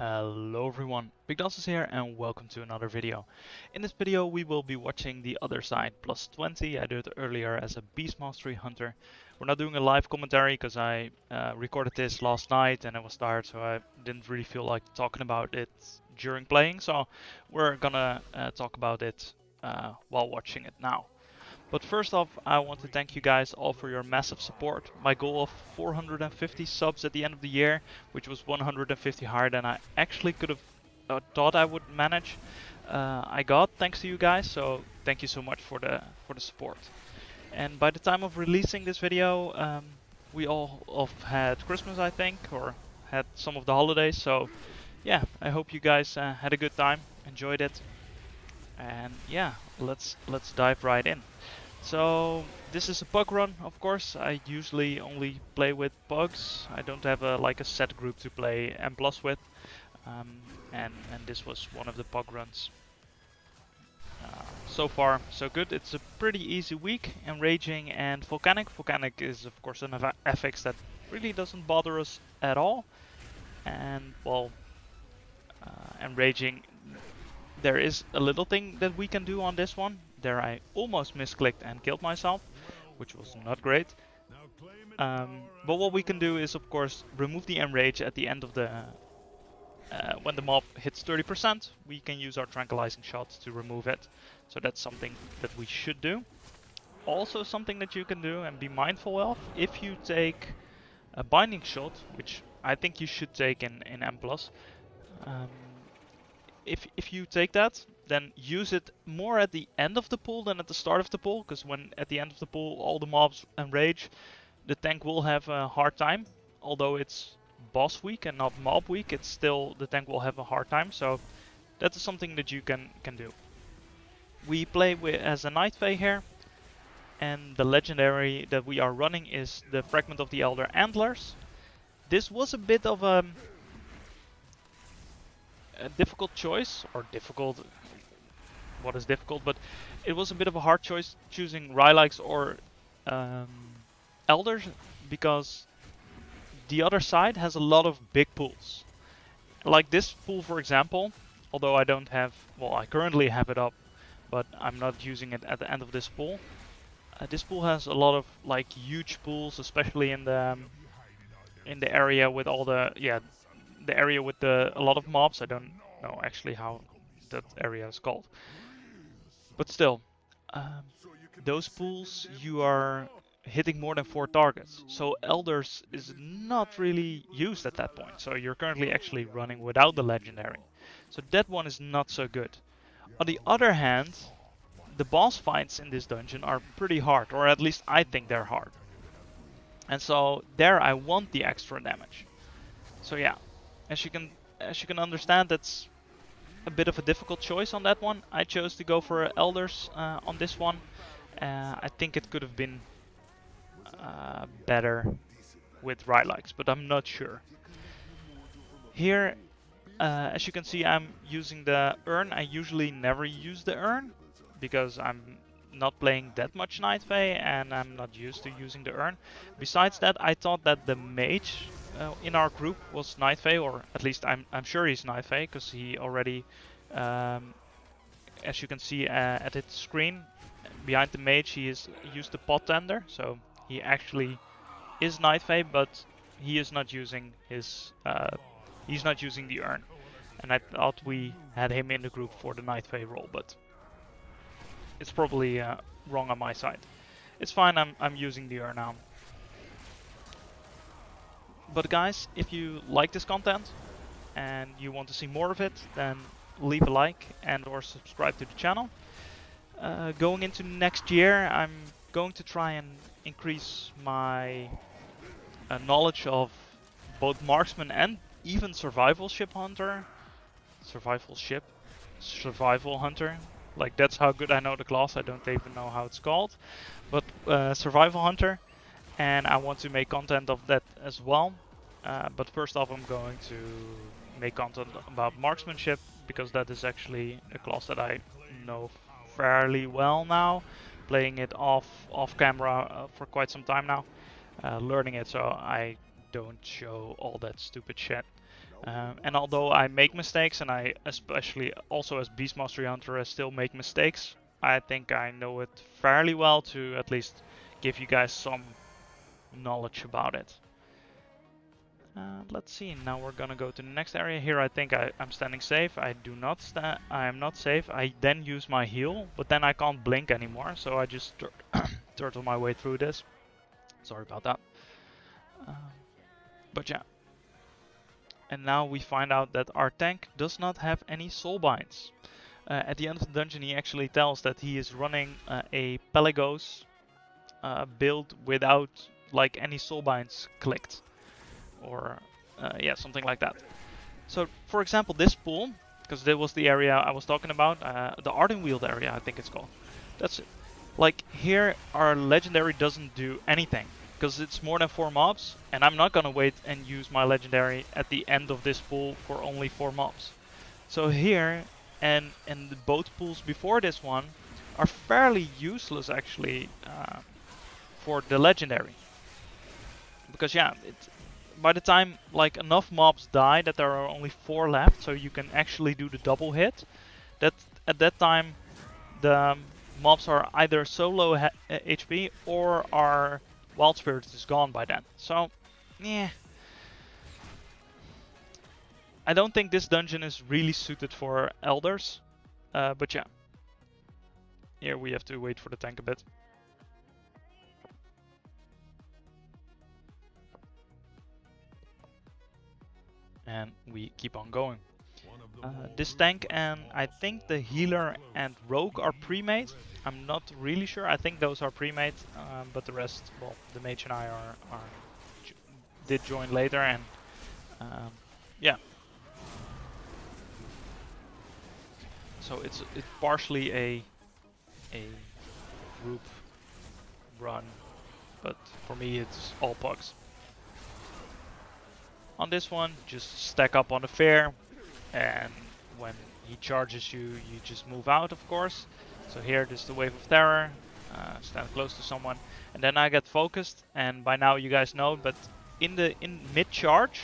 Hello everyone, Big Bigdossis here and welcome to another video. In this video we will be watching the other side plus 20. I did it earlier as a Beast Mastery Hunter. We're not doing a live commentary because I uh, recorded this last night and I was tired so I didn't really feel like talking about it during playing. So we're gonna uh, talk about it uh, while watching it now. But first off, I want to thank you guys all for your massive support. My goal of 450 subs at the end of the year, which was 150 higher than I actually could have uh, thought I would manage, uh, I got thanks to you guys. So thank you so much for the for the support. And by the time of releasing this video, um, we all have had Christmas, I think, or had some of the holidays. So yeah, I hope you guys uh, had a good time, enjoyed it, and yeah, let's let's dive right in. So this is a pug run, of course. I usually only play with pugs. I don't have a like a set group to play M plus with, um, and and this was one of the pug runs. Uh, so far, so good. It's a pretty easy week. Enraging and volcanic. Volcanic is of course an affix that really doesn't bother us at all, and well, uh, enraging. There is a little thing that we can do on this one there I almost misclicked and killed myself, which was not great. Um, but what we can do is of course remove the enrage at the end of the... Uh, when the mob hits 30%, we can use our tranquilizing shots to remove it. So that's something that we should do. Also something that you can do and be mindful of, if you take a binding shot, which I think you should take in, in M+, um, if, if you take that, then use it more at the end of the pool than at the start of the pool, because when at the end of the pool all the mobs enrage, the tank will have a hard time. Although it's boss week and not mob week, it's still the tank will have a hard time. So that is something that you can can do. We play with, as a Night Fae here, and the legendary that we are running is the Fragment of the Elder Antlers. This was a bit of a, a difficult choice, or difficult, what is difficult, but it was a bit of a hard choice choosing Rylaks or um, Elders because the other side has a lot of big pools. Like this pool, for example, although I don't have, well, I currently have it up, but I'm not using it at the end of this pool. Uh, this pool has a lot of like huge pools, especially in the um, in the area with all the yeah, the area with the a lot of mobs. I don't know actually how that area is called. But still, um, those pools you are hitting more than four targets. So Elders is not really used at that point. So you're currently actually running without the legendary. So that one is not so good. On the other hand, the boss fights in this dungeon are pretty hard, or at least I think they're hard. And so there I want the extra damage. So yeah, as you can as you can understand, that's a bit of a difficult choice on that one. I chose to go for Elders uh, on this one. Uh, I think it could have been uh, better with Rylaks, but I'm not sure. Here, uh, as you can see, I'm using the urn. I usually never use the urn because I'm not playing that much Night Fae and I'm not used to using the urn. Besides that, I thought that the mage uh, in our group was Night Fae, or at least I'm, I'm sure he's Night Fae, because he already, um, as you can see uh, at its screen, behind the mage he is used the Podtender, so he actually is Night Fae, but he is not using his, uh, he's not using the urn. And I thought we had him in the group for the Night Fae role, but it's probably uh, wrong on my side. It's fine, I'm, I'm using the urn now. But guys, if you like this content and you want to see more of it, then leave a like and or subscribe to the channel. Uh, going into next year, I'm going to try and increase my uh, knowledge of both marksman and even survival ship hunter. Survival ship? Survival hunter. Like that's how good I know the class, I don't even know how it's called. But uh, survival hunter and I want to make content of that as well. Uh, but first off I'm going to make content about marksmanship because that is actually a class that I know fairly well now, playing it off off camera uh, for quite some time now, uh, learning it so I don't show all that stupid shit. Um, and although I make mistakes, and I especially also as Beast Mastery Hunter I still make mistakes, I think I know it fairly well to at least give you guys some knowledge about it. Uh, let's see, now we're gonna go to the next area. Here I think I, am standing safe. I do not stand, I am not safe. I then use my heal, but then I can't blink anymore, so I just tur turtle my way through this. Sorry about that. Um, but yeah. And now we find out that our tank does not have any soul binds. Uh, at the end of the dungeon he actually tells that he is running uh, a Pelagos uh, build without like any soul binds clicked or uh, yeah, something like that. So for example, this pool, because that was the area I was talking about, uh, the Ardenweald area, I think it's called. That's it. like here our legendary doesn't do anything because it's more than four mobs, and I'm not gonna wait and use my legendary at the end of this pool for only four mobs. So here and and the both pools before this one are fairly useless actually uh, for the legendary because yeah it, by the time like enough mobs die that there are only four left, so you can actually do the double hit, that at that time the mobs are either so low HP uh, or our Wild Spirit is gone by then. So, yeah. I don't think this dungeon is really suited for Elders, uh, but yeah. Here we have to wait for the tank a bit. And we keep on going. Uh, this tank and I think the healer and rogue are pre-made. I'm not really sure. I think those are pre-made, um, but the rest, well, the mage and I are, are did join later, and um, yeah. So it's it's partially a a group run, but for me it's all pugs on this one, just stack up on the fair, and when he charges you, you just move out, of course. So here, is the Wave of Terror, uh, stand close to someone, and then I get focused, and by now you guys know, but in the in mid-charge,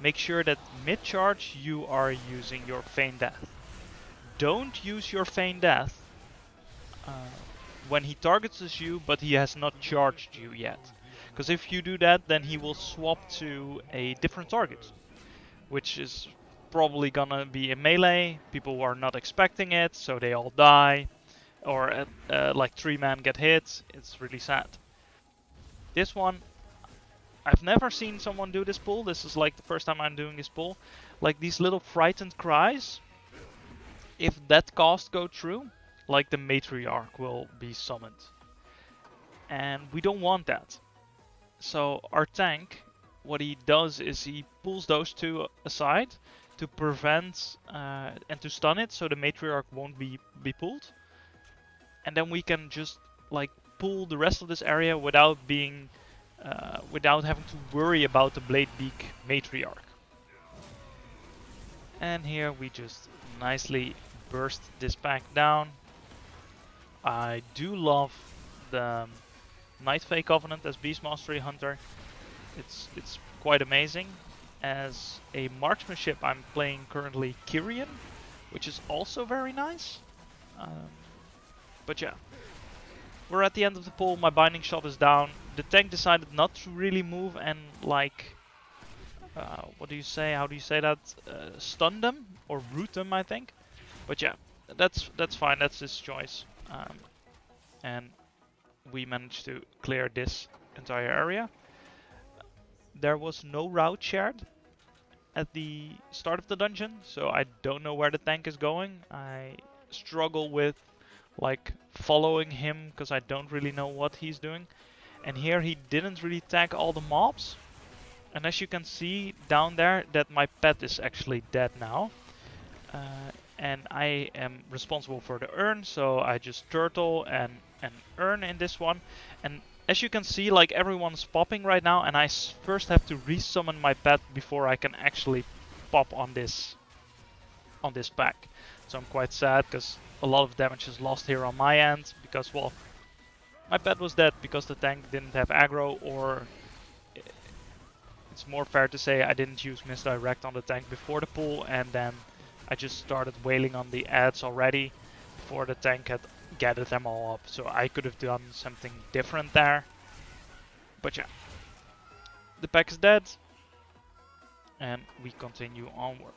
make sure that mid-charge you are using your Feign Death. Don't use your Feign Death uh, when he targets you, but he has not charged you yet. Because if you do that, then he will swap to a different target. Which is probably gonna be a melee. People are not expecting it, so they all die. Or uh, uh, like three men get hit. It's really sad. This one, I've never seen someone do this pull. This is like the first time I'm doing this pull. Like these little frightened cries. If that cost go true, like the matriarch will be summoned. And we don't want that. So our tank, what he does is he pulls those two aside to prevent uh, and to stun it so the matriarch won't be, be pulled. And then we can just like pull the rest of this area without being uh, without having to worry about the blade beak matriarch. And here we just nicely burst this pack down. I do love the Night Fae Covenant as Beast Mastery Hunter. It's it's quite amazing. As a marksmanship, I'm playing currently Kyrian, which is also very nice. Um, but yeah, we're at the end of the pool. My binding shot is down. The tank decided not to really move and like, uh, what do you say? How do you say that? Uh, stun them or root them, I think. But yeah, that's that's fine. That's his choice. Um, and we managed to clear this entire area. There was no route shared at the start of the dungeon, so I don't know where the tank is going. I struggle with like following him because I don't really know what he's doing. And here he didn't really tag all the mobs. And as you can see down there that my pet is actually dead now. Uh, and I am responsible for the urn, so I just turtle and, and urn in this one. And as you can see, like everyone's popping right now, and I first have to resummon my pet before I can actually pop on this on this pack. So I'm quite sad because a lot of damage is lost here on my end because well my pet was dead because the tank didn't have aggro or it's more fair to say I didn't use misdirect on the tank before the pull and then I just started wailing on the ads already before the tank had gathered them all up. So I could have done something different there. But yeah, the pack is dead and we continue onward.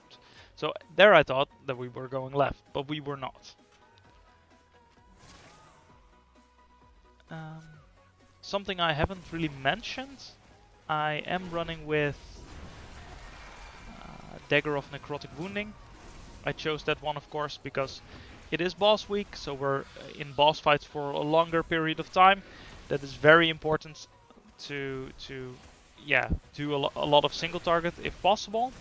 So there I thought that we were going left, but we were not. Um, something I haven't really mentioned, I am running with uh, Dagger of Necrotic Wounding. I chose that one of course because it is boss week, so we're uh, in boss fights for a longer period of time. That is very important to to yeah do a, lo a lot of single target if possible.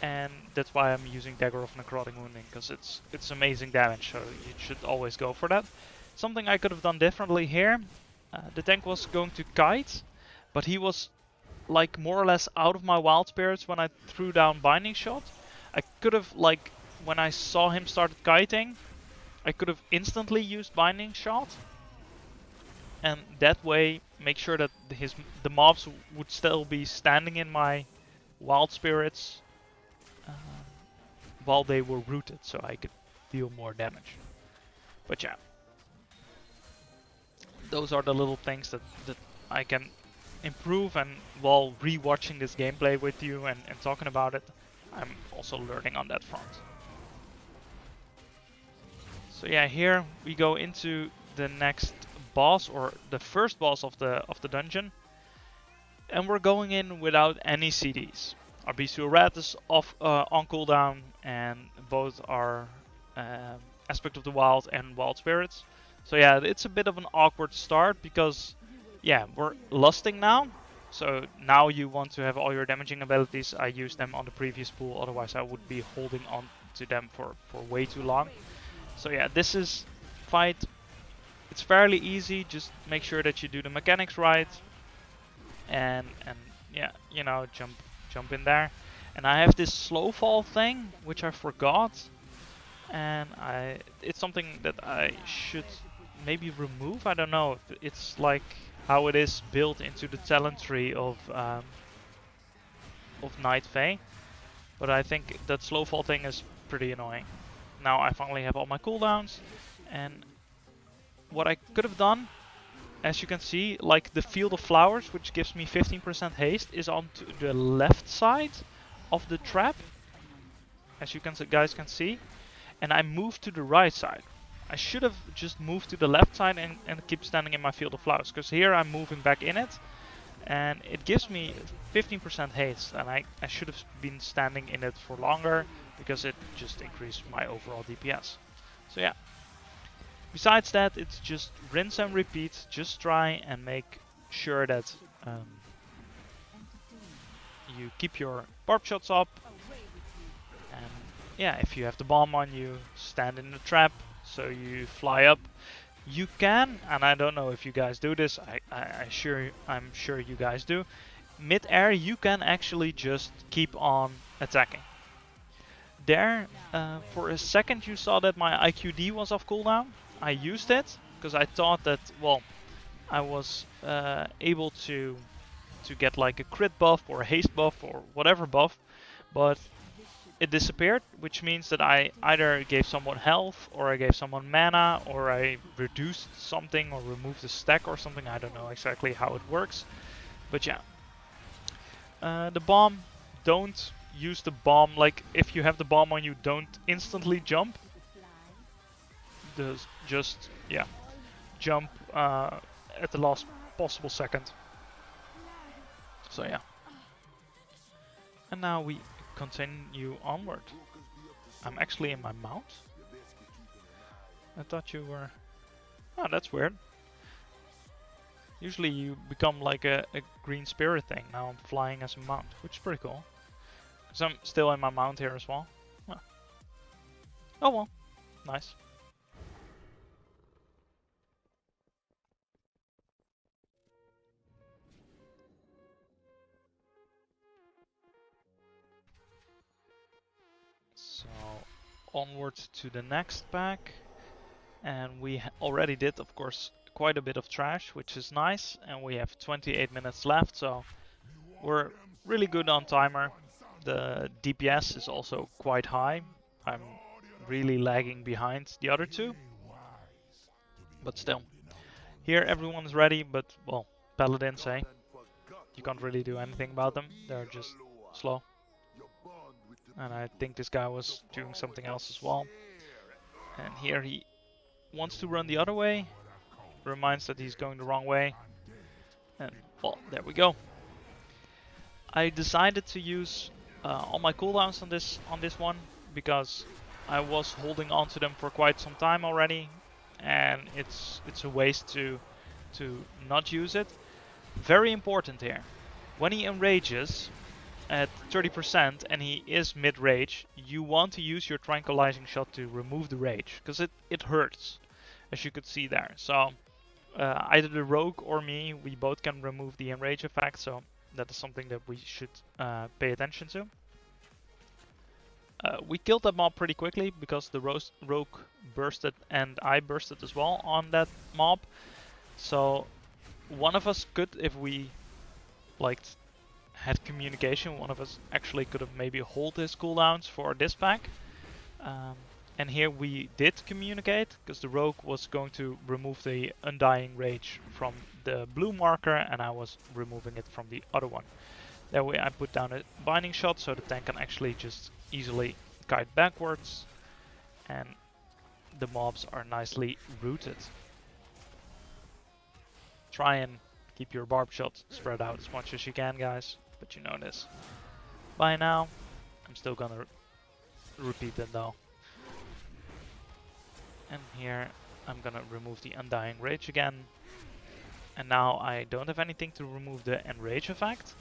And that's why I'm using Dagger of Necrotic Wounding because it's it's amazing damage so you should always go for that. Something I could have done differently here uh, the tank was going to kite but he was like more or less out of my wild spirits when I threw down binding shot. I could have like when I saw him start kiting I could have instantly used binding shot and that way make sure that his the mobs would still be standing in my wild spirits um, while they were rooted so I could deal more damage. But yeah, those are the little things that, that I can improve and while re-watching this gameplay with you and, and talking about it, I'm also learning on that front. So yeah, here we go into the next boss or the first boss of the of the dungeon. And we're going in without any CDs. Our Bestial is off uh, on cooldown and both are um, Aspect of the Wild and Wild Spirits. So yeah, it's a bit of an awkward start because yeah, we're lusting now. So now you want to have all your damaging abilities. I used them on the previous pool, otherwise I would be holding on to them for, for way too long. So yeah, this is fight it's fairly easy. Just make sure that you do the mechanics right, and and yeah, you know, jump jump in there. And I have this slow fall thing, which I forgot, and I it's something that I should maybe remove. I don't know. It's like how it is built into the talent tree of um, of Night Fae. But I think that slow fall thing is pretty annoying. Now I finally have all my cooldowns, and what I could have done, as you can see, like the Field of Flowers, which gives me 15% haste, is on the left side of the trap, as you can guys can see, and I moved to the right side. I should have just moved to the left side and, and keep standing in my Field of Flowers, because here I'm moving back in it, and it gives me 15% haste, and I, I should have been standing in it for longer, because it just increased my overall DPS. So yeah, Besides that, it's just rinse and repeat. Just try and make sure that um, you keep your barb shots up. And yeah, if you have the bomb on you, stand in the trap so you fly up. You can, and I don't know if you guys do this. I, I, I sure I'm sure you guys do. Mid-air, you can actually just keep on attacking. There, uh, for a second, you saw that my IQD was off cooldown. I used it because I thought that well I was uh, able to to get like a crit buff or a haste buff or whatever buff but it disappeared which means that I either gave someone health or I gave someone mana or I reduced something or removed a stack or something I don't know exactly how it works but yeah uh, the bomb don't use the bomb like if you have the bomb on you don't instantly jump Does just, yeah, jump uh, at the last possible second. So yeah. And now we continue onward. I'm actually in my mount. I thought you were... Oh, that's weird. Usually you become like a, a green spirit thing. Now I'm flying as a mount, which is pretty cool. Because I'm still in my mount here as well. Oh well, nice. So, onward to the next pack. And we already did, of course, quite a bit of trash, which is nice. And we have 28 minutes left, so we're really good on timer. The DPS is also quite high. I'm really lagging behind the other two. But still. Here everyone's ready, but well, paladins, eh? You can't really do anything about them. They're just slow. And I think this guy was doing something else as well. And here he wants to run the other way. Reminds that he's going the wrong way. And well, there we go. I decided to use uh, all my cooldowns on this on this one because I was holding on to them for quite some time already, and it's it's a waste to to not use it. Very important here. When he enrages at 30% and he is mid-rage, you want to use your tranquilizing shot to remove the rage because it it hurts, as you could see there. So uh, either the rogue or me, we both can remove the enrage effect. So that is something that we should uh, pay attention to. Uh, we killed that mob pretty quickly because the rogue bursted and I bursted as well on that mob. So one of us could, if we like had communication, one of us actually could have maybe hold his cooldowns for this pack. Um, and here we did communicate, because the rogue was going to remove the Undying Rage from the blue marker, and I was removing it from the other one. That way I put down a binding shot, so the tank can actually just easily kite backwards, and the mobs are nicely rooted. Try and keep your barb shots spread out as much as you can, guys, but you know this. By now, I'm still gonna repeat it though. And here I'm gonna remove the Undying Rage again. And now I don't have anything to remove the Enrage effect.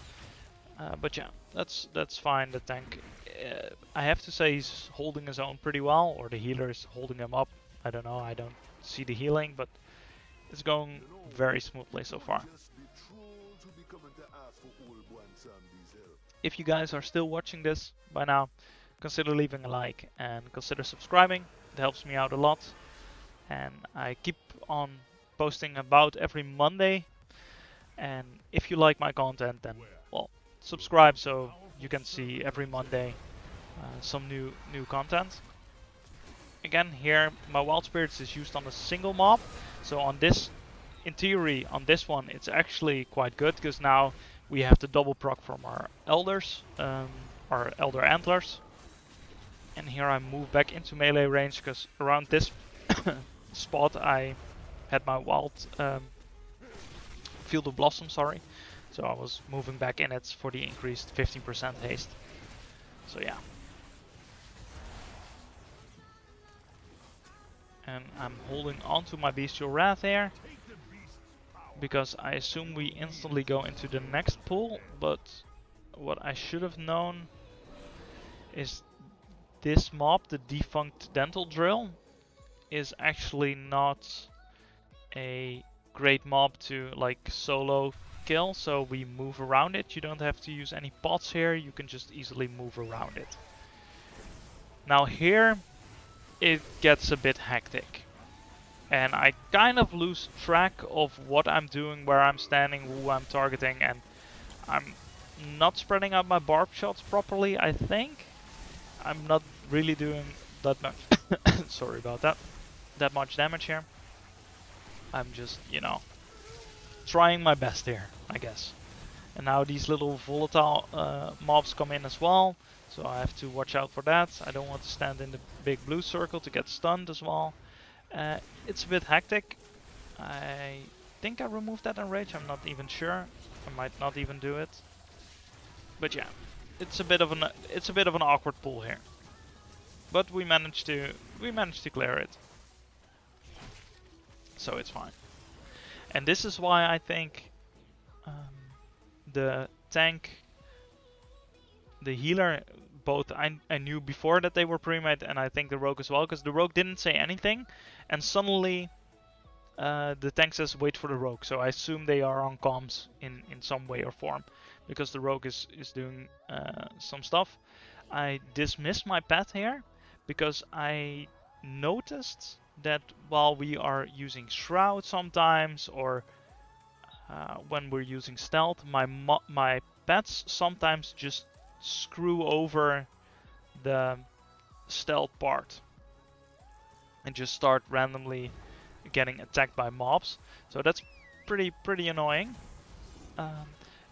Uh, but yeah, that's that's fine. The tank, uh, I have to say he's holding his own pretty well, or the healer is holding him up. I don't know, I don't see the healing, but it's going very smoothly so far. If you guys are still watching this by now, consider leaving a like and consider subscribing. It helps me out a lot. And I keep on posting about every Monday. And if you like my content, then well, subscribe so you can see every Monday uh, some new new content. Again, here my Wild Spirits is used on a single mob. So on this, in theory, on this one, it's actually quite good because now we have the double proc from our Elders, um, our Elder Antlers. And here I move back into melee range because around this spot I had my wild um, Field of Blossom, sorry. So I was moving back in it for the increased 15% haste. So yeah. And I'm holding onto my Bestial Wrath here. Because I assume we instantly go into the next pool. But what I should have known is this mob, the defunct dental drill, is actually not a great mob to like solo kill, so we move around it. You don't have to use any pots here, you can just easily move around it. Now here it gets a bit hectic. And I kind of lose track of what I'm doing, where I'm standing, who I'm targeting, and I'm not spreading out my barb shots properly, I think. I'm not really doing that much. Sorry about that. That much damage here. I'm just, you know, trying my best here, I guess. And now these little volatile uh, mobs come in as well. So I have to watch out for that. I don't want to stand in the big blue circle to get stunned as well. Uh, it's a bit hectic. I think I removed that enrage. I'm not even sure. I might not even do it. But yeah, it's a bit of an it's a bit of an awkward pool here. But we managed to we managed to clear it. So it's fine. And this is why I think um, the tank, the healer, both I, I knew before that they were pre-made and I think the rogue as well, because the rogue didn't say anything and suddenly uh, the tank says wait for the rogue. So I assume they are on comms in, in some way or form because the rogue is, is doing uh, some stuff. I dismissed my path here because I noticed that while we are using Shroud sometimes or uh, when we're using Stealth, my my pets sometimes just screw over the stealth part and just start randomly getting attacked by mobs. So that's pretty pretty annoying. Um,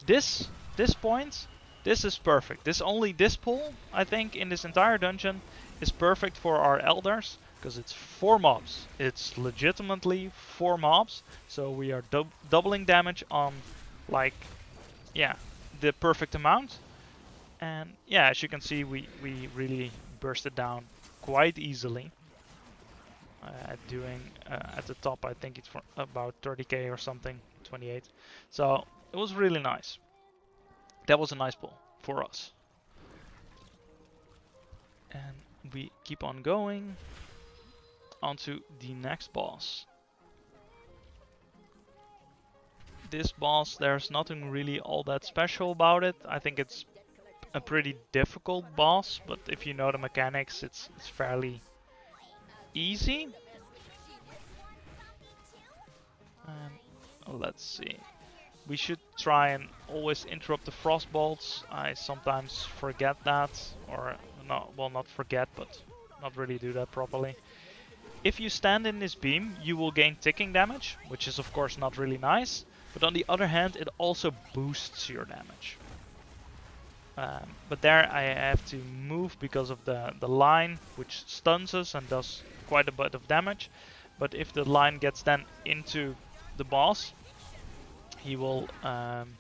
this this point, this is perfect. This only this pool, I think, in this entire dungeon is perfect for our elders because it's four mobs. It's legitimately four mobs, so we are dub doubling damage on like yeah the perfect amount. And yeah, as you can see, we we really burst it down quite easily. Uh, doing uh, at the top, I think it's for about 30k or something, 28. So it was really nice. That was a nice pull for us. And we keep on going onto the next boss. This boss, there's nothing really all that special about it. I think it's a pretty difficult boss, but if you know the mechanics, it's, it's fairly easy. Um, let's see. We should try and always interrupt the frost bolts. I sometimes forget that, or not, well not forget, but not really do that properly. If you stand in this beam, you will gain ticking damage, which is of course not really nice. But on the other hand, it also boosts your damage. Um, but there I have to move because of the, the line, which stuns us and does quite a bit of damage. But if the line gets then into the boss, he will um,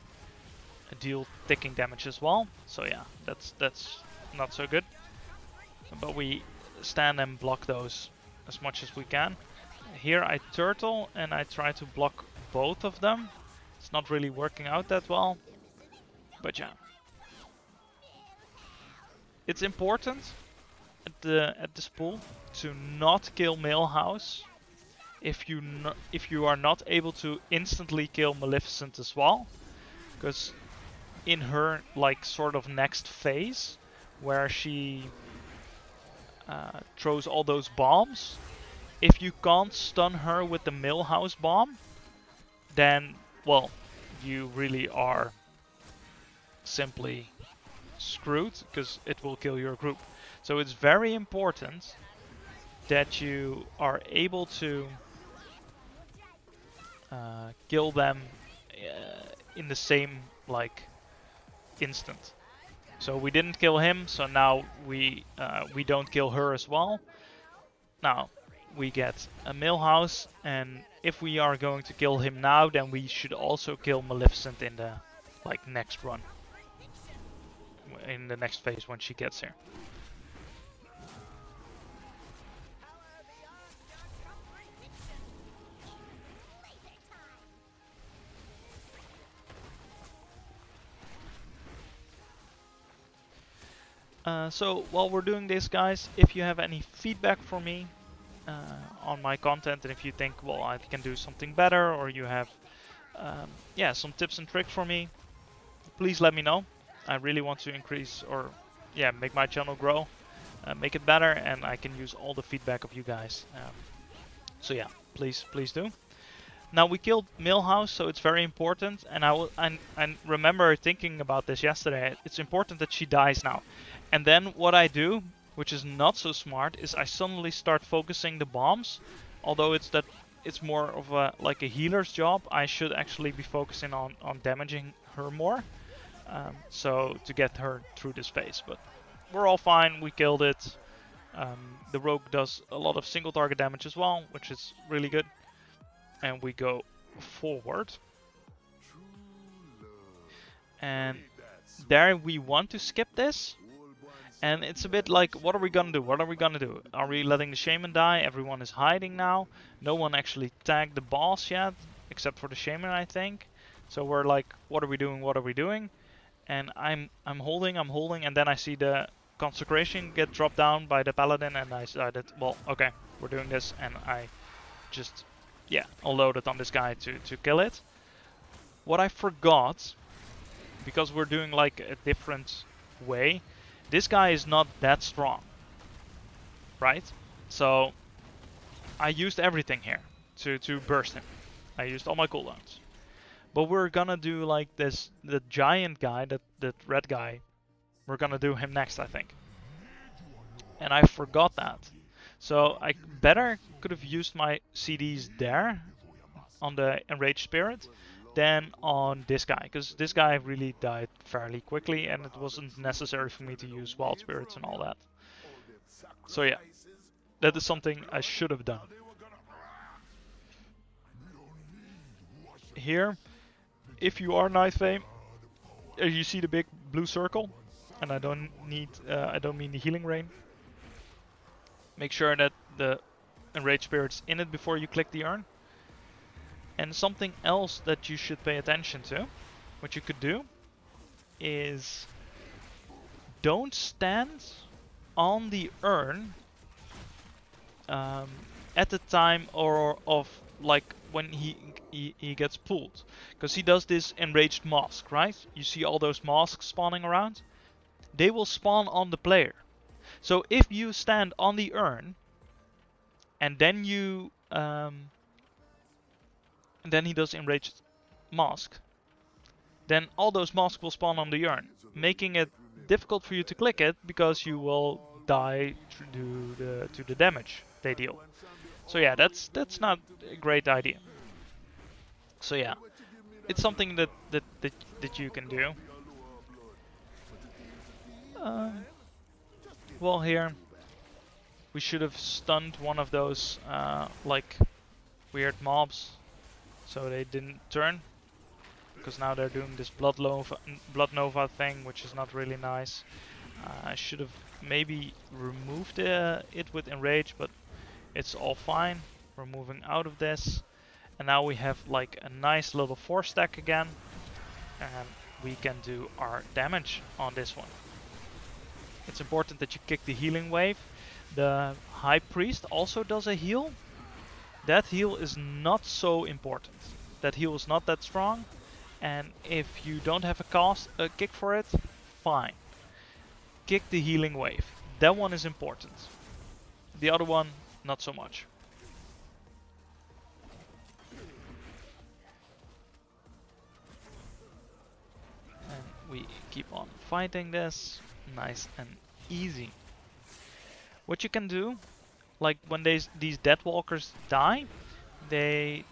deal ticking damage as well. So yeah, that's that's not so good. But we stand and block those as much as we can. Here I turtle and I try to block both of them. It's not really working out that well. But yeah. It's important at the at this pool to not kill Millhouse if you if you are not able to instantly kill Millificent as well. Because in her like sort of next phase where she uh, throws all those bombs. If you can't stun her with the Millhouse bomb, then, well, you really are simply screwed because it will kill your group. So it's very important that you are able to uh, kill them uh, in the same like instant. So we didn't kill him, so now we uh, we don't kill her as well. Now we get a Millhouse, and if we are going to kill him now, then we should also kill Millificent in the like next run, in the next phase when she gets here. Uh, so while we're doing this guys, if you have any feedback for me uh, on my content and if you think, well, I can do something better or you have, um, yeah, some tips and tricks for me, please let me know. I really want to increase or, yeah, make my channel grow, uh, make it better and I can use all the feedback of you guys. Um, so yeah, please, please do. Now we killed Millhouse, so it's very important, and I, I, I remember thinking about this yesterday. It's important that she dies now. And then what I do, which is not so smart, is I suddenly start focusing the bombs. Although it's that it's more of a like a healer's job, I should actually be focusing on, on damaging her more. Um, so to get her through this phase. But we're all fine, we killed it. Um, the rogue does a lot of single target damage as well, which is really good. And we go forward. And there we want to skip this and it's a bit like, what are we gonna do? What are we gonna do? Are we letting the shaman die? Everyone is hiding now. No one actually tagged the boss yet, except for the shaman, I think. So we're like, what are we doing? What are we doing? And I'm I'm holding, I'm holding, and then I see the consecration get dropped down by the paladin, and I decided, well, okay, we're doing this, and I just, yeah, unloaded on this guy to to kill it. What I forgot, because we're doing like a different way, this guy is not that strong. Right? So I used everything here to, to burst him. I used all my cooldowns. But we're gonna do like this, the giant guy, that, that red guy. We're gonna do him next, I think. And I forgot that. So I better could have used my CDs there on the Enraged Spirit than on this guy, because this guy really died fairly quickly and it wasn't necessary for me to use Wild Spirits and all that. So yeah, that is something I should have done. Here, if you are Night Fae, uh, you see the big blue circle, and I don't need, uh, I don't mean the healing rain. Make sure that the Enraged Spirit's in it before you click the urn. And something else that you should pay attention to, what you could do, is don't stand on the urn um, at the time or of like when he, he, he gets pulled. Because he does this enraged mask, right? You see all those masks spawning around? They will spawn on the player. So if you stand on the urn and then you um, and then he does enraged mask, then all those masks will spawn on the urn, making it difficult for you to click it because you will die to the to the damage they deal. So yeah, that's that's not a great idea. So yeah, it's something that that that, that you can do. Um, well, here we should have stunned one of those uh, like weird mobs, so they didn't turn. Because now they're doing this blood nova, blood nova thing, which is not really nice. Uh, I should have maybe removed uh, it with enrage, but it's all fine. We're moving out of this. And now we have like a nice little 4 stack again. And we can do our damage on this one. It's important that you kick the healing wave. The High Priest also does a heal. That heal is not so important. That heal is not that strong. And if you don't have a cast, a kick for it, fine. Kick the healing wave. That one is important. The other one, not so much. And we keep on fighting this, nice and easy. What you can do, like when these these dead walkers die, they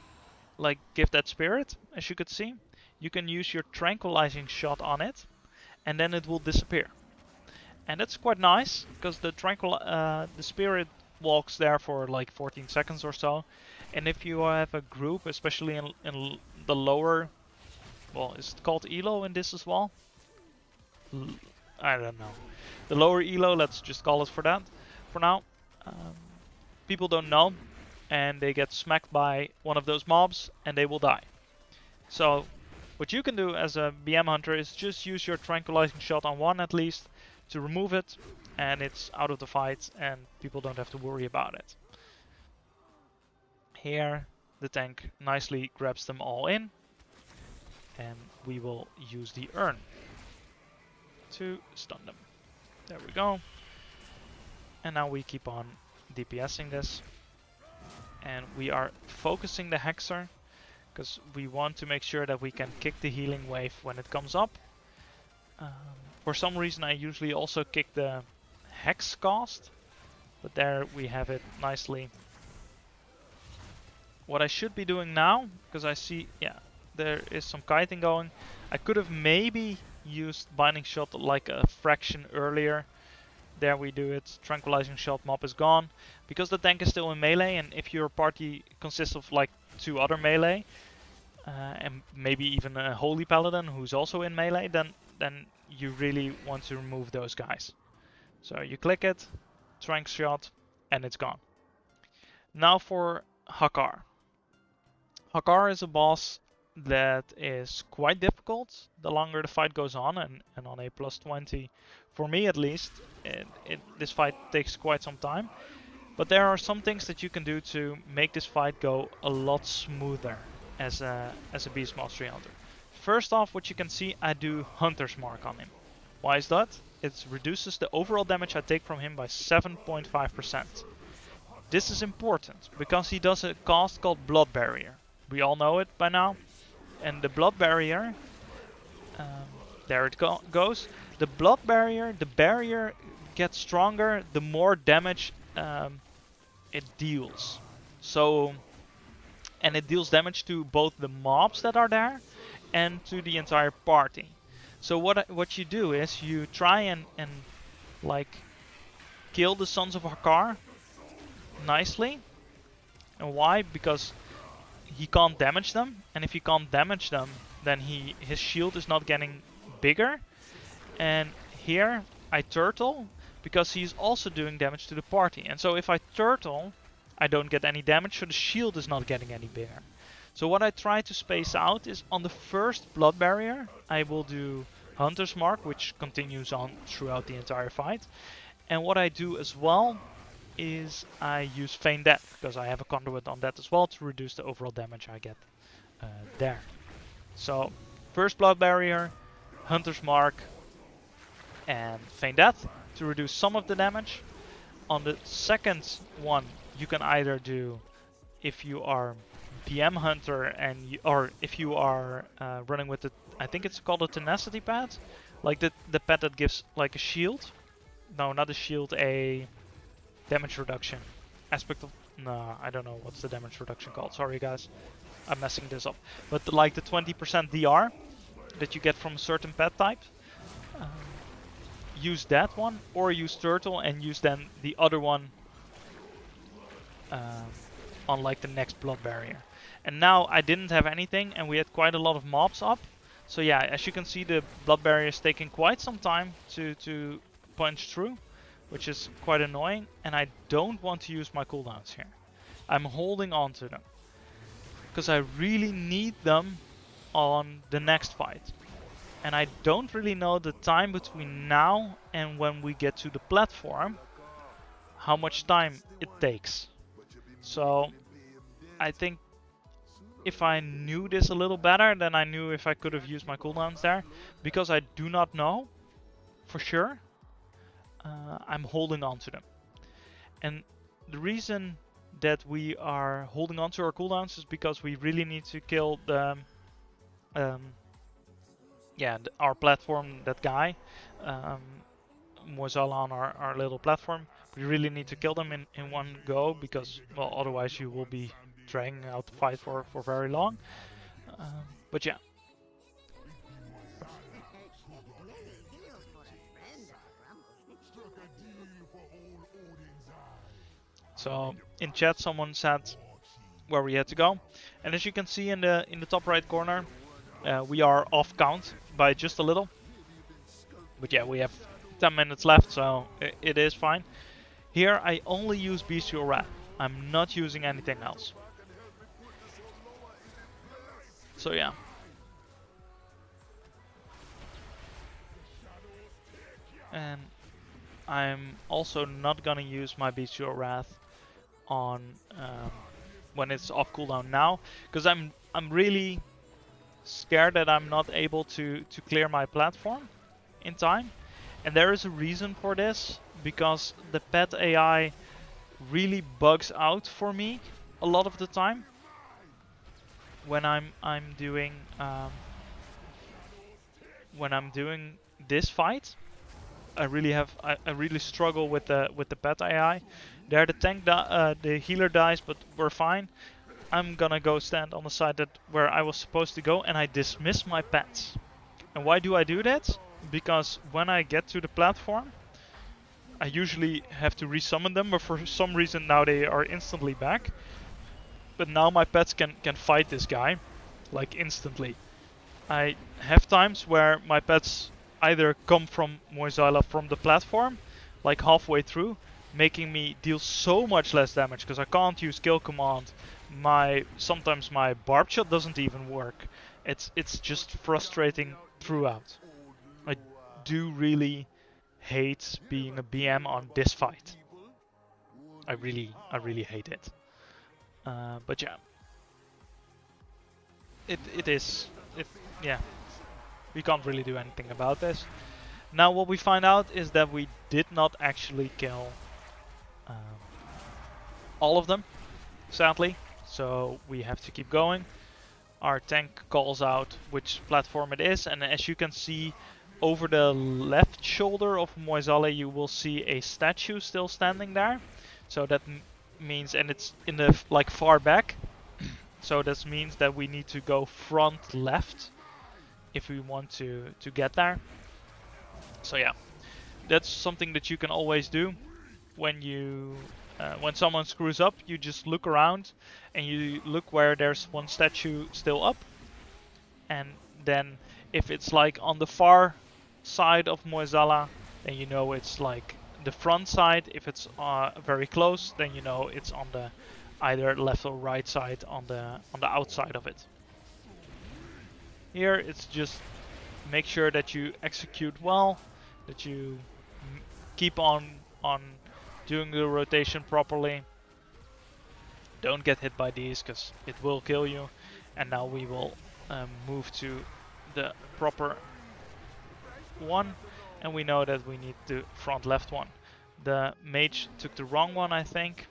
like give that spirit, as you could see. You can use your tranquilizing shot on it, and then it will disappear. And that's quite nice, because the tranquil uh, the spirit walks there for like 14 seconds or so. And if you have a group, especially in, in the lower, well, is it called Elo in this as well? I don't know. The lower Elo, let's just call it for that, for now. Um, people don't know, and they get smacked by one of those mobs, and they will die. So, what you can do as a BM hunter is just use your tranquilizing shot on one at least, to remove it, and it's out of the fight and people don't have to worry about it. Here the tank nicely grabs them all in and we will use the urn to stun them. There we go. And now we keep on DPSing this. And we are focusing the Hexer because we want to make sure that we can kick the healing wave when it comes up. Um, for some reason I usually also kick the hex cast, but there we have it nicely. What I should be doing now, because I see, yeah, there is some kiting going. I could have maybe used Binding Shot like a fraction earlier. There we do it. Tranquilizing Shot mob is gone. Because the tank is still in melee, and if your party consists of like two other melee, uh, and maybe even a Holy Paladin who's also in melee, then then you really want to remove those guys. So you click it, Tranq Shot, and it's gone. Now for Hakkar. Hakkar is a boss that is quite difficult the longer the fight goes on and, and on a plus 20 for me at least it, it, this fight takes quite some time but there are some things that you can do to make this fight go a lot smoother as a, as a Beast Mastery Hunter. First off, what you can see, I do Hunter's Mark on him. Why is that? It reduces the overall damage I take from him by 7.5%. This is important, because he does a cast called Blood Barrier. We all know it by now. and the blood barrier, um, there it go goes. The blood barrier, the barrier gets stronger the more damage um, it deals. So, and it deals damage to both the mobs that are there and to the entire party. So what what you do is you try and and like kill the Sons of Hakkar nicely. And why? Because he can't damage them, and if he can't damage them, then he his shield is not getting bigger. And here I turtle because he's also doing damage to the party. And so if I turtle, I don't get any damage, so the shield is not getting any bigger. So what I try to space out is on the first blood barrier, I will do Hunter's Mark, which continues on throughout the entire fight. And what I do as well is I use Feign Death, because I have a conduit on that as well to reduce the overall damage I get uh, there. So, first blood barrier, Hunter's Mark, and Feign Death to reduce some of the damage. On the second one, you can either do, if you are BM Hunter and you, or if you are uh, running with the, I think it's called a Tenacity pet, like the the pad that gives like a shield. No, not a shield, a damage reduction aspect of. No, I don't know what's the damage reduction called. Sorry guys, I'm messing this up. But like the 20% DR that you get from a certain pet type. Um, use that one or use turtle and use then the other one uh, on like the next blood barrier. And now I didn't have anything and we had quite a lot of mobs up. So yeah, as you can see the blood barrier is taking quite some time to, to punch through, which is quite annoying. And I don't want to use my cooldowns here. I'm holding on to them. Because I really need them on the next fight. And I don't really know the time between now and when we get to the platform, how much time it takes. So I think if I knew this a little better, then I knew if I could have used my cooldowns there. Because I do not know for sure, uh, I'm holding on to them. And the reason that we are holding on to our cooldowns is because we really need to kill the um, yeah, our platform, that guy, um, was all on our, our little platform. We really need to kill them in, in one go because, well, otherwise you will be dragging out the fight for, for very long. Um, but yeah. So in chat someone said where we had to go. And as you can see in the in the top right corner, uh, we are off count by just a little. But yeah, we have 10 minutes left, so it, it is fine. Here I only use Bestial Wrath. I'm not using anything else. So yeah. And I'm also not gonna use my Bestial Wrath on um, when it's off cooldown now, because I'm I'm really scared that I'm not able to, to clear my platform in time. And there is a reason for this, because the pet AI really bugs out for me a lot of the time when I'm I'm doing um, when I'm doing this fight. I really have I, I, really struggle with the with the pet AI. There the tank uh, the healer dies, but we're fine. I'm gonna go stand on the side that where I was supposed to go and I dismiss my pets. And why do I do that? Because when I get to the platform, I usually have to resummon them, but for some reason now they are instantly back. But now my pets can, can fight this guy, like instantly. I have times where my pets either come from Mueh'zala from the platform, like halfway through, making me deal so much less damage because I can't use kill command my sometimes my barbed shot doesn't even work. It's it's just frustrating throughout. I do really hate being a BM on this fight. I really I really hate it. Uh, but yeah, it it is it yeah. We can't really do anything about this. Now what we find out is that we did not actually kill um, all of them, sadly so we have to keep going. our tank calls out which platform it is. And as you can see, over the left shoulder of Mueh'zala, you will see a statue still standing there. So that means, and it's in the like far back. so this means that we need to go front left if we want to to get there. So yeah, that's something that you can always do when you uh, when someone screws up. You just look around and you look where there's one statue still up, and then if it's like on the far side of Mueh'zala, then you know it's like the front side. If it's uh, very close, then you know it's on the either left or right side on the on the outside of it. Here it's just make sure that you execute well, that you keep on on doing the rotation properly. Don't get hit by these because it will kill you. And now we will um, move to the proper one and we know that we need the front left one. The mage took the wrong one I think.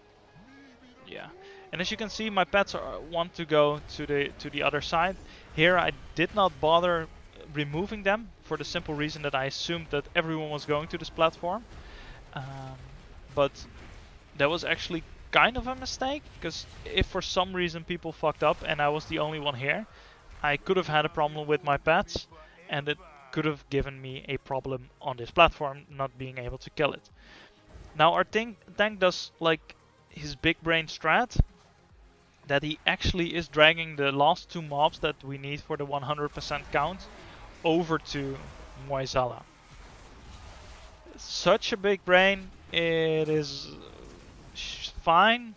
Yeah. And as you can see my pets are, want to go to the to the other side. Here I did not bother removing them for the simple reason that I assumed that everyone was going to this platform. Um, but that was actually kind of a mistake because if for some reason people fucked up and I was the only one here, I could have had a problem with my pets and it could have given me a problem on this platform not being able to kill it. Now our tank, tank does like his big brain strat that he actually is dragging the last two mobs that we need for the 100% count over to Mueh'zala. Such a big brain, it is fine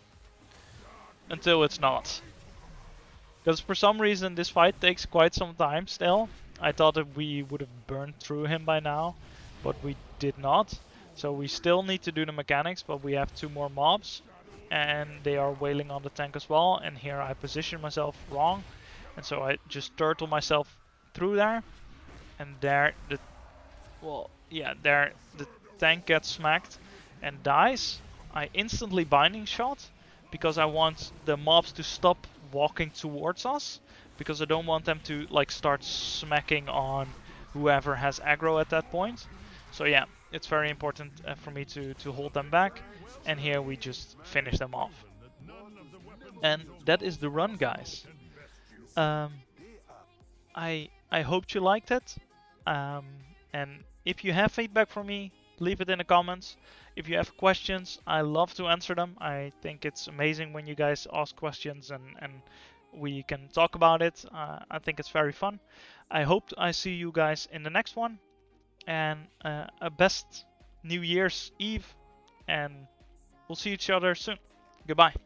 until it's not. Because for some reason this fight takes quite some time still. I thought that we would have burned through him by now, but we did not. So we still need to do the mechanics, but we have two more mobs. And they are wailing on the tank as well. And here I position myself wrong. And so I just turtle myself through there. And there the... Well, yeah, there the tank gets smacked and dies. I instantly binding shot because I want the mobs to stop walking towards us because I don't want them to like start smacking on whoever has aggro at that point. So yeah, it's very important uh, for me to, to hold them back and here we just finish them off. And that is the run guys. Um, I I hoped you liked it. Um, and if you have feedback for me, leave it in the comments. If you have questions, I love to answer them. I think it's amazing when you guys ask questions and, and we can talk about it. Uh, I think it's very fun. I hope I see you guys in the next one. And uh, a best New Year's Eve. And we'll see each other soon. Goodbye.